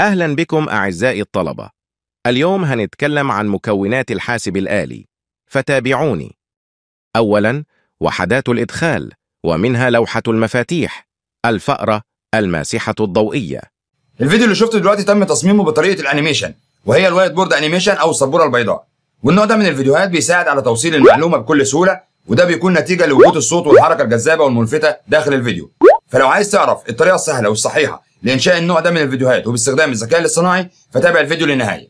أهلا بكم أعزائي الطلبة. اليوم هنتكلم عن مكونات الحاسب الآلي، فتابعوني. أولاً، وحدات الإدخال، ومنها لوحة المفاتيح، الفأرة، الماسحة الضوئية. الفيديو اللي شفته دلوقتي تم تصميمه بطريقة ال animation وهي ال whiteboard animation أو السبورة البيضاء والنوع ده من الفيديوهات بيساعد على توصيل المعلومة بكل سهولة وده بيكون نتيجة لوجود الصوت والحركة الجذابة والملفتة داخل الفيديو فلو عايز تعرف الطريقة السهلة والصحيحة لإنشاء النوع ده من الفيديوهات وباستخدام الذكاء الاصطناعي فتابع الفيديو للنهاية.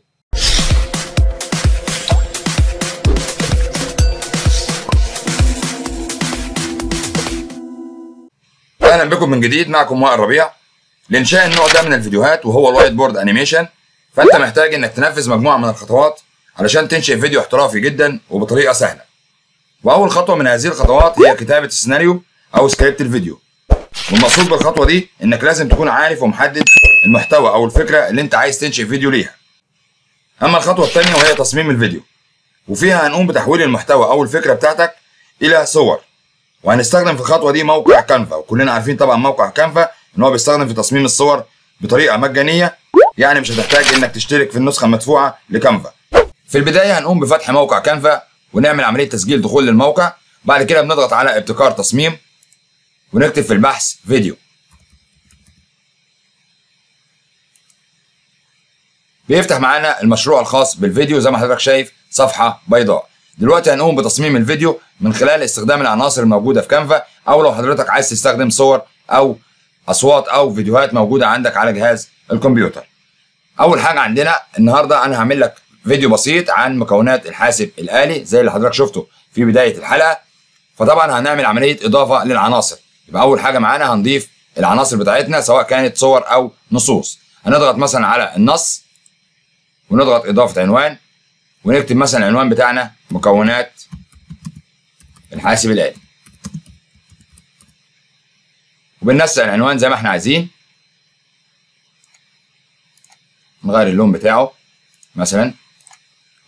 أهلا بكم من جديد معكم وائل ربيع. لإنشاء النوع ده من الفيديوهات وهو ال whiteboard animation فأنت محتاج إنك تنفذ مجموعة من الخطوات علشان تنشئ فيديو احترافي جدا وبطريقة سهلة. وأول خطوة من هذه الخطوات هي كتابة السيناريو أو سكريبت الفيديو والمقصود بالخطوة دي إنك لازم تكون عارف ومحدد المحتوى أو الفكرة اللي أنت عايز تنشئ فيديو ليها. أما الخطوة الثانية وهي تصميم الفيديو وفيها هنقوم بتحويل المحتوى أو الفكرة بتاعتك إلى صور. وهنستخدم في الخطوة دي موقع كانفا وكلنا عارفين طبعا موقع كانفا إن هو بيستخدم في تصميم الصور بطريقة مجانية يعني مش هتحتاج إنك تشترك في النسخة المدفوعة لكانفا. في البداية هنقوم بفتح موقع كانفا ونعمل عملية تسجيل دخول للموقع بعد كده بنضغط على ابتكار تصميم ونكتب في البحث فيديو. بيفتح معانا المشروع الخاص بالفيديو زي ما حضرتك شايف صفحة بيضاء. دلوقتي هنقوم بتصميم الفيديو من خلال استخدام العناصر الموجودة في كانفا أو لو حضرتك عايز تستخدم صور أو أصوات أو فيديوهات موجودة عندك على جهاز الكمبيوتر. أول حاجة عندنا النهارده أنا هعمل لك فيديو بسيط عن مكونات الحاسب الآلي زي اللي حضرتك شفته في بداية الحلقة. فطبعا هنعمل عملية إضافة للعناصر. يبقى أول حاجة معانا هنضيف العناصر بتاعتنا سواء كانت صور أو نصوص. هنضغط مثلا على النص ونضغط إضافة عنوان ونكتب مثلا العنوان بتاعنا مكونات الحاسب الآلي. وبننسق العنوان زي ما إحنا عايزين. نغير اللون بتاعه مثلا.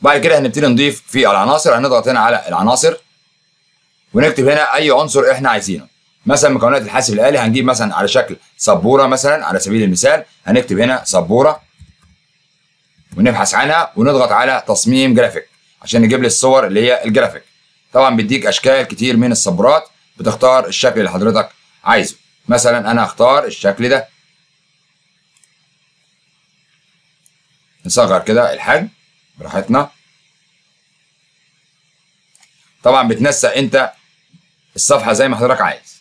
بعد كده هنبتدي نضيف في العناصر هنضغط هنا على العناصر ونكتب هنا أي عنصر إحنا عايزينه. مثلا مكونات الحاسب الآلي هنجيب مثلا على شكل سبورة مثلا على سبيل المثال هنكتب هنا سبورة ونبحث عنها ونضغط على تصميم جرافيك عشان نجيب لي الصور اللي هي الجرافيك. طبعا بيديك أشكال كتير من السبورات بتختار الشكل اللي حضرتك عايزه. مثلا أنا هختار الشكل ده. نصغر كده الحجم براحتنا. طبعا بتنسق أنت الصفحة زي ما حضرتك عايز.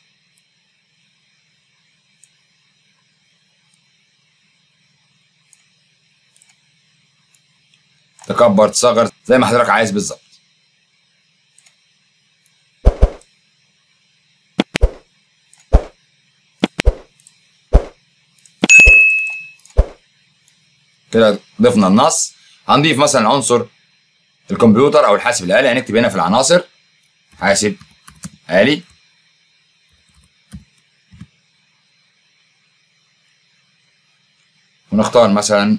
تكبر تصغر زي ما حضرتك عايز بالظبط. كده ضفنا النص. هنضيف مثلا عنصر الكمبيوتر أو الحاسب الآلي هنكتب هنا في العناصر. حاسب آلي. ونختار مثلا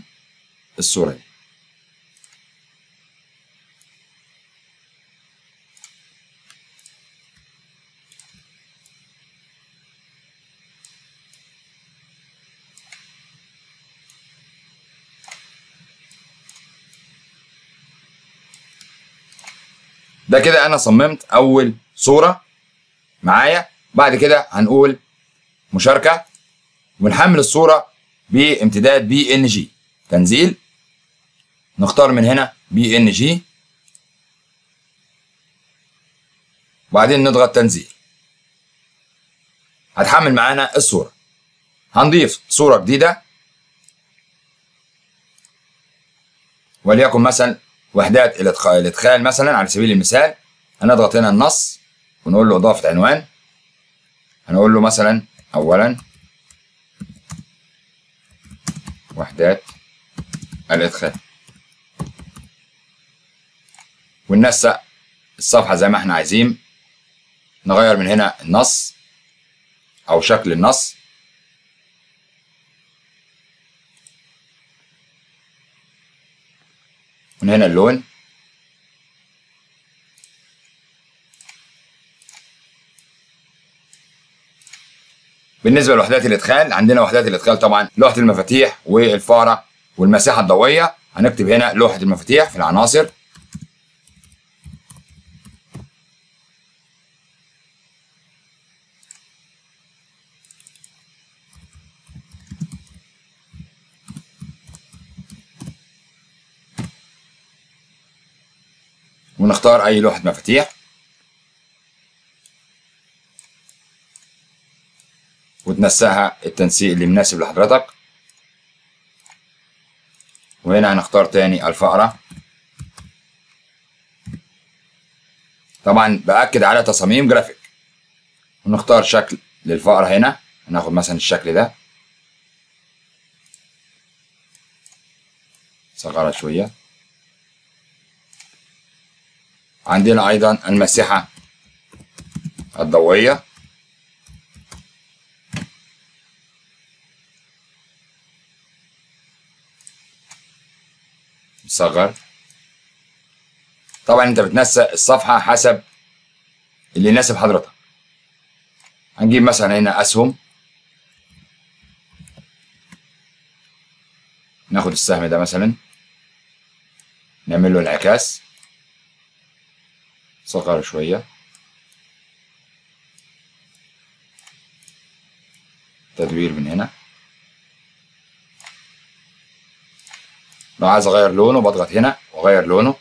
الصورة دي. ده كده أنا صممت أول صورة معايا بعد كده هنقول مشاركة ونحمل الصورة بامتداد PNG. تنزيل. نختار من هنا PNG. وبعدين نضغط تنزيل. هتحمل معانا الصورة. هنضيف صورة جديدة. وليكن مثلا وحدات الادخال مثلا على سبيل المثال هنضغط هنا النص ونقول له إضافة عنوان. هنقول له مثلا اولا وحدات الإدخال. وننسق الصفحة زي ما إحنا عايزين نغير من هنا النص أو شكل النص من هنا اللون. بالنسبة لوحدات الإدخال عندنا وحدات الإدخال طبعا لوحة المفاتيح والفارة والمساحة الضوئية. هنكتب هنا لوحة المفاتيح في العناصر. ونختار أي لوحة مفاتيح. وتنسقها التنسيق اللي مناسب لحضرتك. وهنا هنختار تاني الفأرة طبعا بأكد على تصاميم جرافيك. ونختار شكل للفأرة هنا. هناخد مثلا الشكل ده. صغرها شوية. عندنا أيضا المساحة الضوئية. نصغر طبعا أنت بتنسق الصفحة حسب اللي يناسب حضرتك. هنجيب مثلا هنا أسهم. ناخد السهم ده مثلا. نعمل له انعكاس. صغره شوية. تدوير من هنا. لو عايز أغير لونه بضغط هنا وأغير لونه.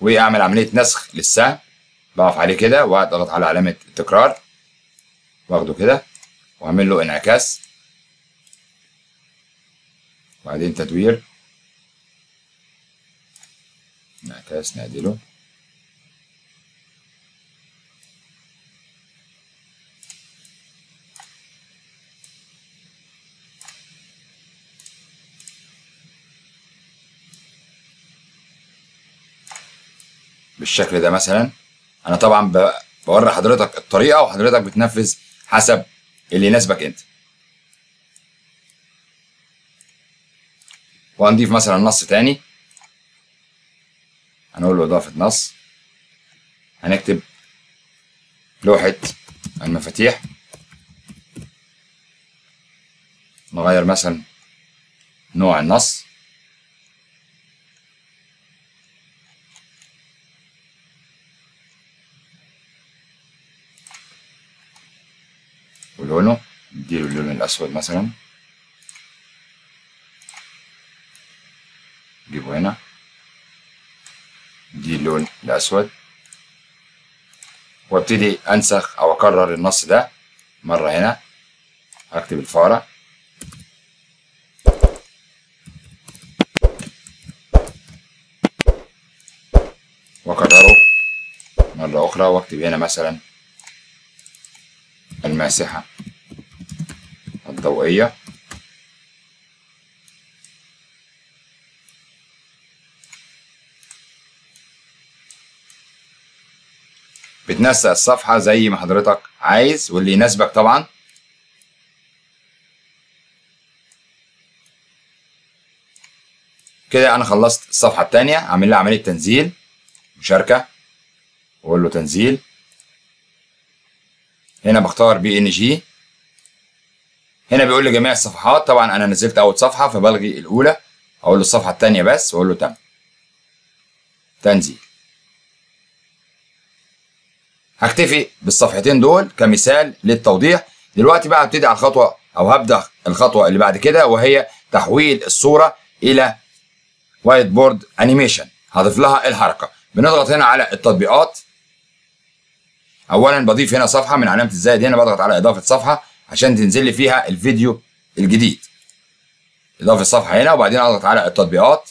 وأعمل عملية نسخ للسهم بقف عليه كده واضغط على علامة التكرار. واخده كده وأعمل له انعكاس. وبعدين تدوير. انعكاس نعدله بالشكل ده مثلا أنا طبعا بوري حضرتك الطريقة وحضرتك بتنفذ حسب اللي يناسبك أنت. وهنضيف مثلا نص تاني. هنقول له إضافة نص. هنكتب لوحة المفاتيح. نغير مثلا نوع النص. ولونه. نديله اللون الأسود مثلا. نجيبه هنا. ندي اللون الأسود. وابتدي أنسخ أو أكرر النص ده مرة هنا. هكتب الفارة وأكرره مرة أخرى وأكتب هنا مثلا الماسحة الضوئية. بتنسق الصفحة زي ما حضرتك عايز واللي يناسبك طبعا. كده أنا خلصت الصفحة التانية أعمل لها عملية تنزيل مشاركة واقول له تنزيل. هنا بختار بي ان جي هنا بيقول لي جميع الصفحات طبعا أنا نزلت أول صفحة فبلغي الأولى أقول له الصفحة الثانية بس وأقول له تم. تنزيل. هكتفي بالصفحتين دول كمثال للتوضيح. دلوقتي بقى هبتدي على الخطوة أو هبدأ الخطوة اللي بعد كده وهي تحويل الصورة إلى whiteboard animation هضيف لها الحركة. بنضغط هنا على التطبيقات. اولا بضيف هنا صفحة من علامة الزائد هنا بضغط على إضافة صفحة عشان تنزل لي فيها الفيديو الجديد. إضافة صفحة هنا وبعدين أضغط على التطبيقات.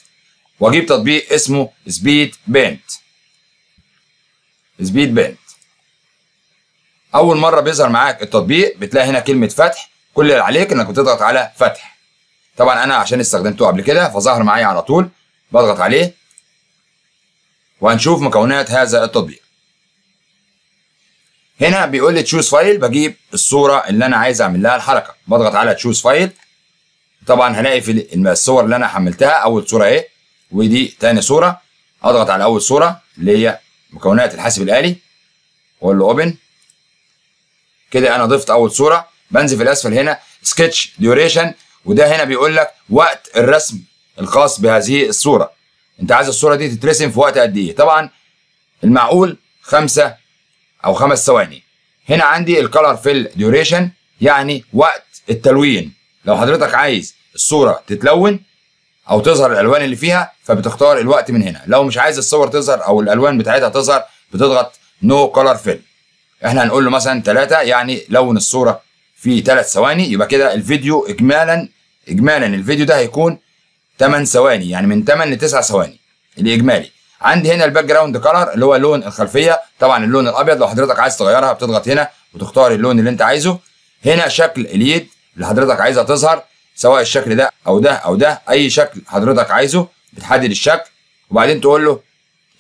وأجيب تطبيق اسمه Speed Paint Speed Paint أول مرة بيظهر معاك التطبيق بتلاقي هنا كلمة فتح كل اللي عليك إنك بتضغط على فتح. طبعا أنا عشان استخدمته قبل كده فظهر معايا على طول بضغط عليه. وهنشوف مكونات هذا التطبيق. هنا بيقول لي choose file بجيب الصورة اللي أنا عايز أعمل لها الحركة. بضغط على choose file طبعا هلاقي في الصور اللي أنا حملتها أول صورة أهي ودي تاني صورة. أضغط على أول صورة اللي هي مكونات الحاسب الآلي. وأقول له open كده أنا ضفت اول صورة بنزل في الاسفل هنا sketch duration وده هنا بيقول لك وقت الرسم الخاص بهذه الصورة. انت عايز الصورة دي تترسم في وقت قد إيه؟ طبعا المعقول خمسة أو خمس ثواني. هنا عندي ال color fill duration يعني وقت التلوين. لو حضرتك عايز الصورة تتلون أو تظهر الألوان اللي فيها فبتختار الوقت من هنا. لو مش عايز الصور تظهر أو الألوان بتاعتها تظهر بتضغط no color fill إحنا هنقول له مثلا 3 يعني لون الصورة في 3 ثواني يبقى كده الفيديو اجمالا اجمالا الفيديو ده هيكون 8 ثواني يعني من 8 ل 9 ثواني الإجمالي. عندي هنا ال background color اللي هو لون الخلفية طبعا اللون الأبيض لو حضرتك عايز تغيرها بتضغط هنا وتختار اللون اللي أنت عايزه. هنا شكل اليد اللي حضرتك عايزها تظهر سواء الشكل ده أو ده أو ده أي شكل حضرتك عايزه بتحدد الشكل. وبعدين تقول له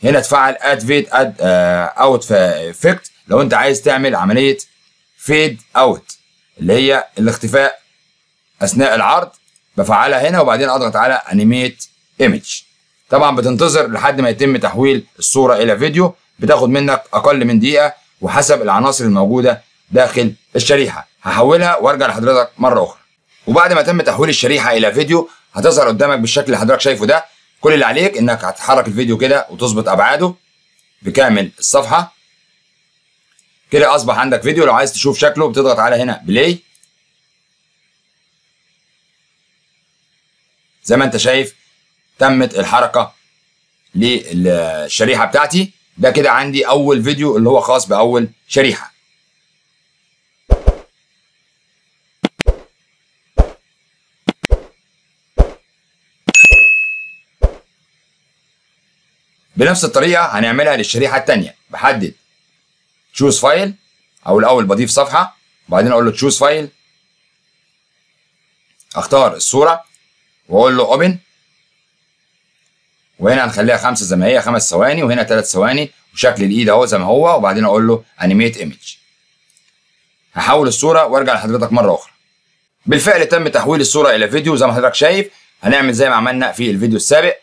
هنا تفعل add fade out effect لو انت عايز تعمل عملية fade out اللي هي الاختفاء أثناء العرض بفعلها هنا وبعدين أضغط على animate image طبعا بتنتظر لحد ما يتم تحويل الصورة إلى فيديو بتاخد منك أقل من دقيقة وحسب العناصر الموجودة داخل الشريحة. هحولها وأرجع لحضرتك مرة أخرى. وبعد ما تم تحويل الشريحة إلى فيديو هتظهر قدامك بالشكل اللي حضرتك شايفه ده. كل اللي عليك إنك هتحرك الفيديو كده وتظبط أبعاده بكامل الصفحة. كده أصبح عندك فيديو لو عايز تشوف شكله بتضغط على هنا. بلاي. زي ما أنت شايف تمت الحركة للشريحة بتاعتي. ده كده عندي أول فيديو اللي هو خاص بأول شريحة. بنفس الطريقة هنعملها للشريحة الثانية بحدد choose file أو الأول بضيف صفحة. وبعدين أقول له choose file أختار الصورة. وأقول له open وهنا هنخليها خمسة زي ما هي خمس ثواني وهنا ثلاث ثواني. وشكل الإيد أهو زي ما هو. وبعدين أقول له animate image هحول الصورة وأرجع لحضرتك مرة أخرى. بالفعل تم تحويل الصورة إلى فيديو زي ما حضرتك شايف. هنعمل زي ما عملنا في الفيديو السابق.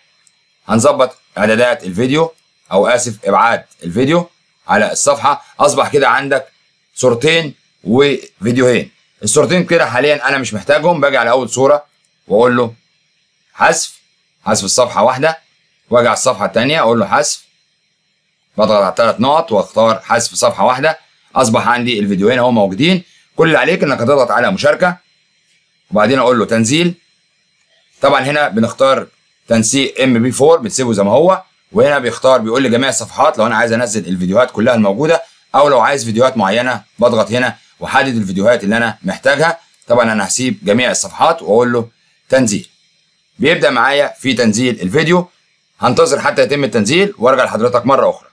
هنظبط إعدادات الفيديو أو آسف إبعاد الفيديو. على الصفحة. أصبح كده عندك صورتين وفيديوهين. الصورتين كده حاليا أنا مش محتاجهم. باجي على أول صورة وأقول له حذف حذف الصفحة واحدة. وأجي على الصفحة الثانية أقول له حذف. بضغط على ثلاث نقط وأختار حذف صفحة واحدة. أصبح عندي الفيديوهين أهو موجودين. كل اللي عليك إنك هتضغط على مشاركة. وبعدين أقول له تنزيل. طبعا هنا بنختار تنسيق ام بي 4 بتسيبه زي ما هو. وهنا بيختار بيقول لي جميع الصفحات لو أنا عايز أنزل الفيديوهات كلها الموجودة أو لو عايز فيديوهات معينة بضغط هنا وأحدد الفيديوهات اللي أنا محتاجها طبعا أنا هسيب جميع الصفحات وأقول له تنزيل. بيبدأ معايا في تنزيل الفيديو. هنتظر حتى يتم التنزيل وأرجع لحضرتك مرة أخرى.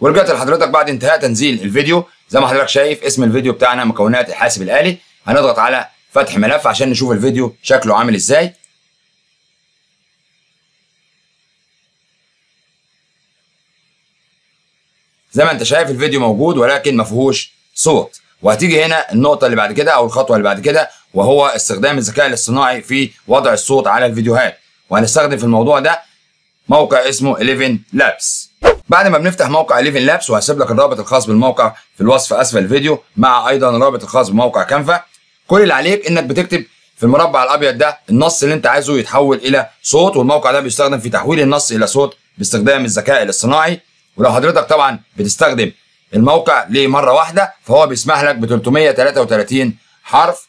ورجعت لحضرتك بعد انتهاء تنزيل الفيديو. زي ما حضرتك شايف اسم الفيديو بتاعنا مكونات الحاسب الآلي. هنضغط على فتح ملف عشان نشوف الفيديو شكله عامل إزاي. زي ما انت شايف الفيديو موجود ولكن ما فيهوش صوت. وهتيجي هنا النقطة اللي بعد كده أو الخطوة اللي بعد كده وهو استخدام الذكاء الاصطناعي في وضع الصوت على الفيديوهات. وهنستخدم في الموضوع ده موقع اسمه 11 لابس بعد ما بنفتح موقع 11 لابس وهسيب لك الرابط الخاص بالموقع في الوصف أسفل الفيديو مع أيضا الرابط الخاص بموقع كانفا. كل اللي عليك إنك بتكتب في المربع الأبيض ده النص اللي أنت عايزه يتحول إلى صوت والموقع ده بيستخدم في تحويل النص إلى صوت باستخدام الذكاء الاصطناعي. ولو حضرتك طبعا بتستخدم الموقع لمره واحدة فهو بيسمح لك ب 333 حرف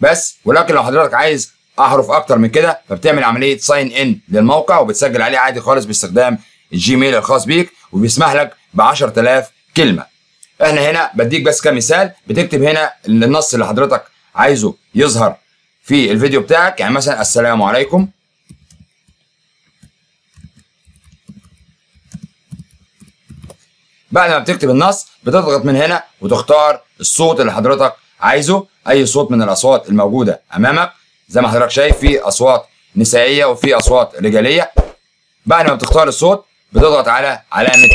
بس. ولكن لو حضرتك عايز أحرف أكتر من كده فبتعمل عملية sign in للموقع وبتسجل عليه عادي خالص باستخدام ال Gmail الخاص بيك وبيسمح لك ب 10000 كلمة. إحنا هنا بديك بس كمثال بتكتب هنا النص اللي حضرتك عايزه يظهر في الفيديو بتاعك. يعني مثلا السلام عليكم. بعد ما بتكتب النص بتضغط من هنا وتختار الصوت اللي حضرتك عايزه. أي صوت من الأصوات الموجودة أمامك. زي ما حضرتك شايف في أصوات نسائية وفي أصوات رجالية. بعد ما بتختار الصوت بتضغط على علامة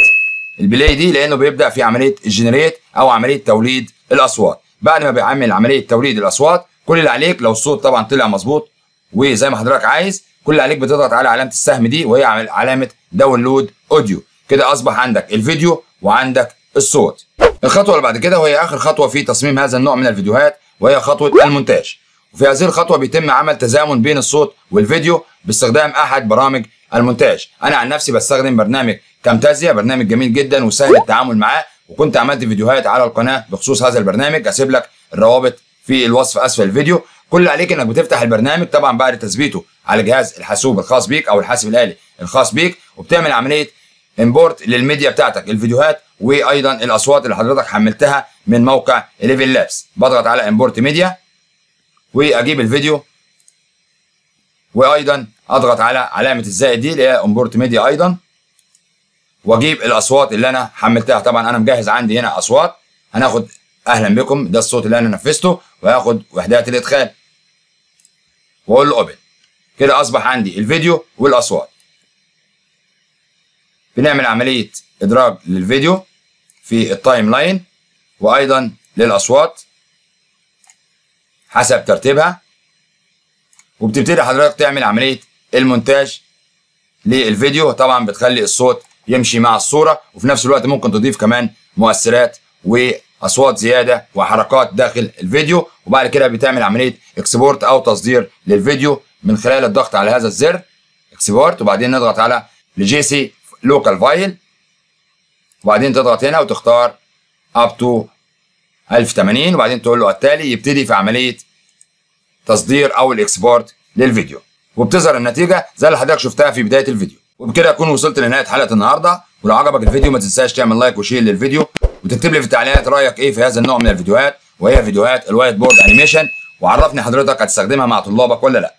ال play دي لأنه بيبدأ في عملية ال generate أو عملية توليد الأصوات. بعد ما بيعمل عملية توليد الأصوات كل اللي عليك لو الصوت طبعا طلع مظبوط وزي ما حضرتك عايز كل اللي عليك بتضغط على علامة السهم دي وهي علامة download audio كده أصبح عندك الفيديو وعندك الصوت. الخطوة اللي بعد كده وهي آخر خطوة في تصميم هذا النوع من الفيديوهات وهي خطوة المونتاج. وفي هذه الخطوة بيتم عمل تزامن بين الصوت والفيديو باستخدام أحد برامج المونتاج. أنا عن نفسي بستخدم برنامج كامتازيا برنامج جميل جدا وسهل التعامل معاه وكنت عملت فيديوهات على القناة بخصوص هذا البرنامج. أسيب لك الروابط في الوصف أسفل الفيديو. كل اللي عليك إنك بتفتح البرنامج طبعا بعد تثبيته على جهاز الحاسوب الخاص بيك أو الحاسب الآلي الخاص بيك وبتعمل عملية import لل media بتاعتك الفيديوهات وأيضا الأصوات اللي حضرتك حملتها من موقع ElevenLabs بضغط على import media وأجيب الفيديو. وأيضا أضغط على علامة الزائد دي اللي هي import media أيضا. وأجيب الأصوات اللي أنا حملتها. طبعا أنا مجهز عندي هنا أصوات. هناخد أهلا بكم. ده الصوت اللي أنا نفذته. وهاخد وحدات الإدخال. وأقول له open. كده أصبح عندي الفيديو والأصوات. بنعمل عملية إدراج للفيديو في ال timeline وأيضا للأصوات حسب ترتيبها. وبتبتدي حضرتك تعمل عملية المونتاج للفيديو. طبعا بتخلي الصوت يمشي مع الصورة وفي نفس الوقت ممكن تضيف كمان مؤثرات وأصوات زيادة وحركات داخل الفيديو. وبعد كده بتعمل عملية export أو تصدير للفيديو من خلال الضغط على هذا الزر export وبعدين نضغط على ال GC local file وبعدين تضغط هنا وتختار up to 1080 وبعدين تقول له التالي يبتدي في عملية تصدير أو ال export للفيديو. وبتظهر النتيجة زي اللي حضرتك شفتها في بداية الفيديو. وبكده أكون وصلت لنهاية حلقة النهارده. ولو عجبك الفيديو ما تنساش تعمل like و share للفيديو. وتكتب لي في التعليقات رأيك إيه في هذا النوع من الفيديوهات. وهي فيديوهات ال whiteboard animation وعرفني حضرتك هتستخدمها مع طلابك ولا لأ.